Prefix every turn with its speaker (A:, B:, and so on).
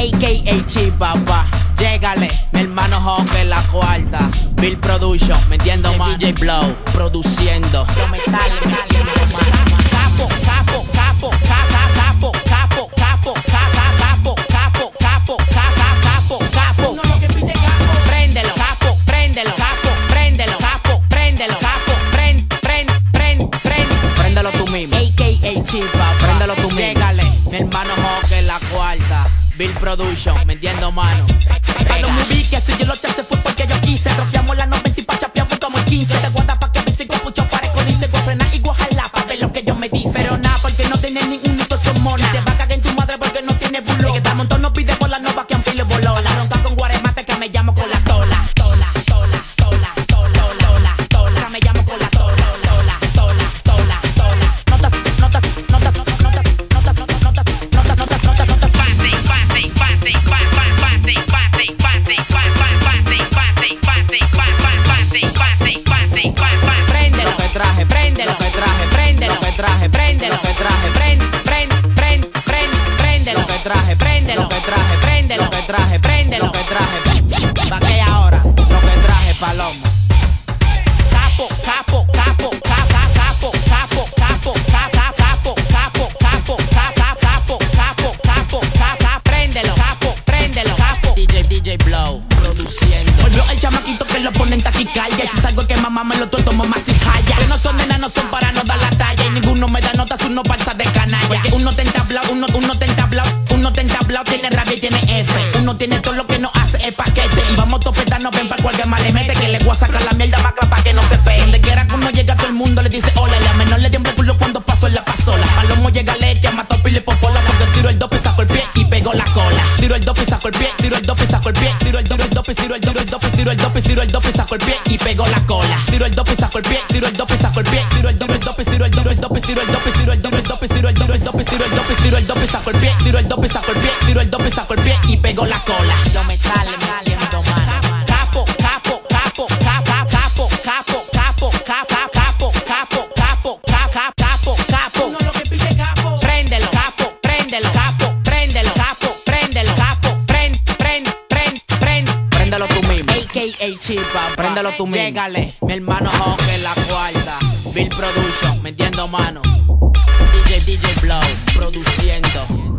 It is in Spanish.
A: AKA Chi, papá. Llégale, mi hermano Hawk la cuarta. Bill Production, metiendo mano. DJ Blow, produciendo. Los metales. Préndelo tú mismo. Mi hermano Hawk en la cuarta. Bill Production, metiendo mano. traje, prende lo que traje. Pa' que ahora, lo que traje, palomo. Capo, capo, capo, capa, capo, capo, capo, capa, capo, capo, capo, capa, capo, capo, capo, capa, préndelo, capo, préndelo, capo. DJ, DJ Blow, produciendo.
B: Volvió el chamaquito que lo pone en taquicardia. Si salgo que mamá me lo tuerto, mamá si jaya. Que no son nenas, no son para no dar la talla. Y ninguno me da notas, uno balsa de canalla. Porque uno te entabla, uno, uno te entabla uno entablado, tiene rabia y tiene F. Uno tiene todo lo que no hace el paquete. Y vamos topetarnos, ven para cualquier mal le mete. Que le voy a sacar la mierda más para que no se pegue. Donde quiera que uno llega, todo el mundo le dice hola. Y a menor le tiembla el culo cuando pasó en la pasola. Palomo llega leche, mató pile popola. Porque tiro el dope, saco el pie y pegó la cola. Tiro el dope, saco el pie, tiro el dope, saco el pie. Tiro el dope, tiro el dope, dope, tiro el dope, tiro el dope, saco el pie y pegó la cola. Tiro el dope, saco el pie, tiro el dope, saco el pie. Tiro el dope, dope, tiro el dope, dope, tiro el dope, tiro el dope, dope, tiro el dope, dope, tiro el dope, tiro el dope, saco el pie, tiro el dope, saco el pie, tiro el dope, saco el pie y pegó la cola.
A: Los metales metiendo mano. Capo, capo, capo, capo, capo, capo, capo, capo, capo, capo, capo, capo, capo, capo. Préndelo, capo, préndelo, capo, préndelo, capo, préndelo, capo, prend, prend, prend, prend. Préndelo tú mismo. AKA Chipa, préndelo tú mismo. Llégale, mi hermano en la cuarta. Bill Production, metiendo mano. DJ DJ Blow, produciendo.